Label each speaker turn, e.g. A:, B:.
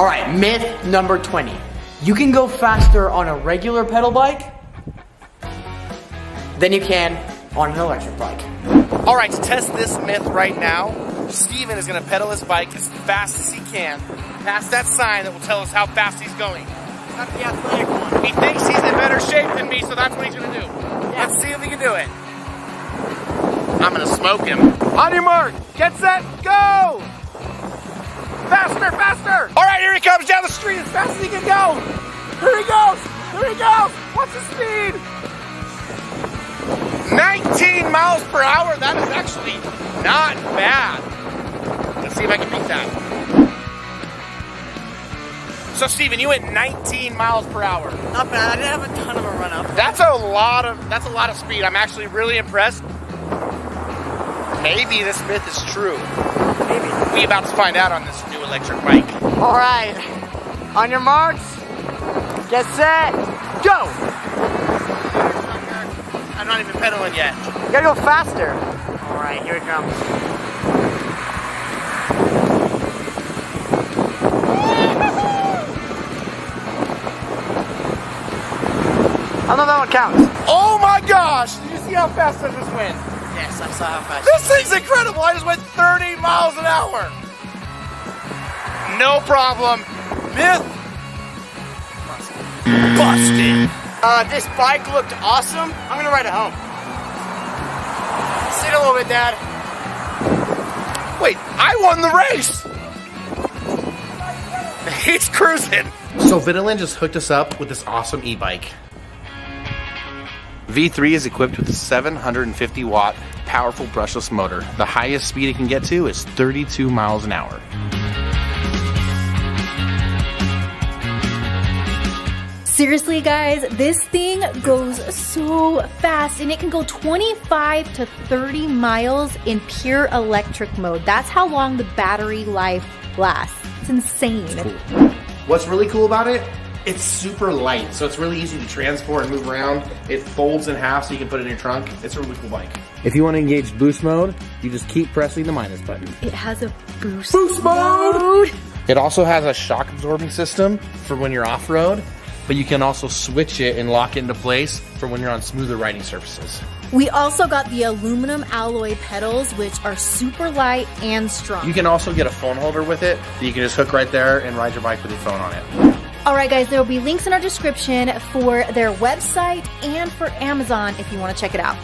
A: All right, myth number 20. You can go faster on a regular pedal bike than you can on an electric bike.
B: All right, to test this myth right now, Steven is gonna pedal his bike as fast as he can, past that sign that will tell us how fast he's going.
A: Not the athletic one.
B: He thinks he's in better shape than me, so that's what he's gonna do. Let's see if he can do it. I'm gonna smoke him. On your mark, get set, go! He comes down the street as fast as he can go. Here he goes, here he goes. What's his speed? 19 miles per hour. That is actually not bad. Let's see if I can beat that. So, Steven, you went 19 miles per hour.
A: Not bad. I didn't have a ton of a run up.
B: That's a lot of that's a lot of speed. I'm actually really impressed. Maybe this myth is true.
A: Maybe.
B: We about to find out on this new electric bike.
A: All right. On your marks, get set, go.
B: I'm not even pedaling yet.
A: You gotta go faster. All right, here it comes. I don't know if that one counts.
B: Oh my gosh! Did you see how fast I just went?
A: Yes, I saw how fast.
B: This thing's incredible! I just went 30 miles an hour! No problem. Myth busted.
A: Uh, this bike looked awesome. I'm gonna ride it home. Sit a little bit, Dad.
B: Wait, I won the race! He's cruising. So Vitilan just hooked us up with this awesome e-bike. V3 is equipped with a 750 watt powerful brushless motor. The highest speed it can get to is 32 miles an hour.
C: Seriously, guys, this thing goes so fast and it can go 25 to 30 miles in pure electric mode. That's how long the battery life lasts. It's insane.
B: What's really cool about it? It's super light, so it's really easy to transport and move around. It folds in half so you can put it in your trunk. It's a really cool bike. If you want to engage boost mode, you just keep pressing the minus button.
C: It has a boost,
B: Boost mode! It also has a shock absorbing system for when you're off road, but you can also switch it and lock it into place for when you're on smoother riding surfaces.
C: We also got the aluminum alloy pedals, which are super light and strong.
B: You can also get a phone holder with it that you can just hook right there and ride your bike with your phone on it.
C: All right, guys, there will be links in our description for their website and for Amazon if you want to check it out.